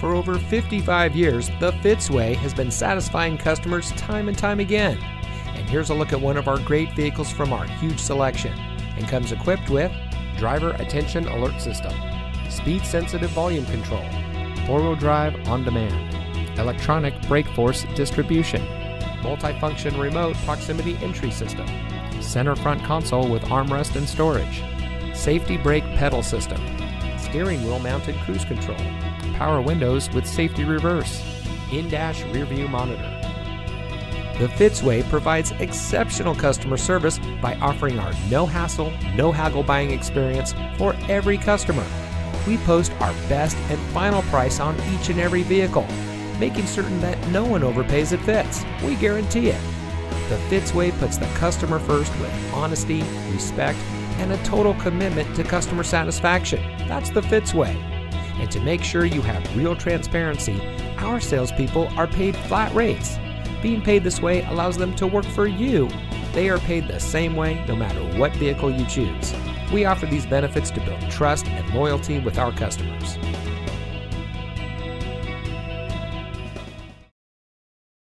For over 55 years, the Fitzway has been satisfying customers time and time again. And here's a look at one of our great vehicles from our huge selection and comes equipped with driver attention alert system, speed sensitive volume control, four wheel drive on demand, electronic brake force distribution, multifunction remote proximity entry system, center front console with armrest and storage, safety brake pedal system, steering wheel mounted cruise control, power windows with safety reverse, in dash rear view monitor. The Fitzway provides exceptional customer service by offering our no hassle, no haggle buying experience for every customer. We post our best and final price on each and every vehicle, making certain that no one overpays at Fitz. We guarantee it. The Fitzway puts the customer first with honesty, respect, and a total commitment to customer satisfaction. That's the Fitz way. And to make sure you have real transparency, our salespeople are paid flat rates. Being paid this way allows them to work for you. They are paid the same way no matter what vehicle you choose. We offer these benefits to build trust and loyalty with our customers.